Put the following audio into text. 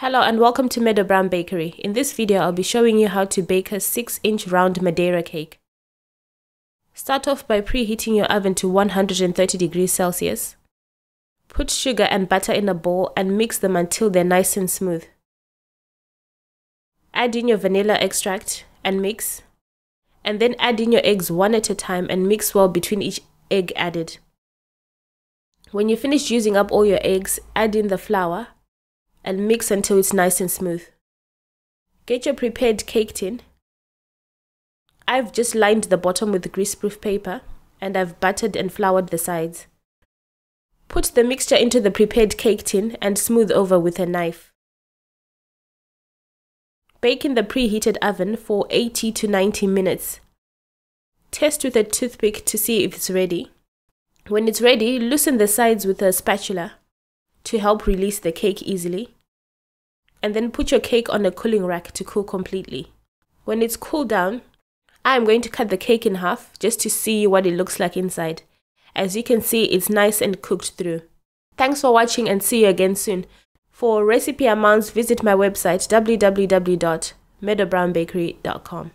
Hello and welcome to Meadow Brown Bakery. In this video, I'll be showing you how to bake a 6-inch round Madeira cake. Start off by preheating your oven to 130 degrees Celsius. Put sugar and butter in a bowl and mix them until they're nice and smooth. Add in your vanilla extract and mix. And then add in your eggs one at a time and mix well between each egg added. When you finish using up all your eggs, add in the flour and mix until it's nice and smooth. Get your prepared cake tin. I've just lined the bottom with greaseproof paper and I've buttered and floured the sides. Put the mixture into the prepared cake tin and smooth over with a knife. Bake in the preheated oven for 80 to 90 minutes. Test with a toothpick to see if it's ready. When it's ready, loosen the sides with a spatula to help release the cake easily and then put your cake on a cooling rack to cool completely. When it's cooled down, I'm going to cut the cake in half just to see what it looks like inside. As you can see, it's nice and cooked through. Thanks for watching and see you again soon. For recipe amounts, visit my website www.meadowbrownbakery.com.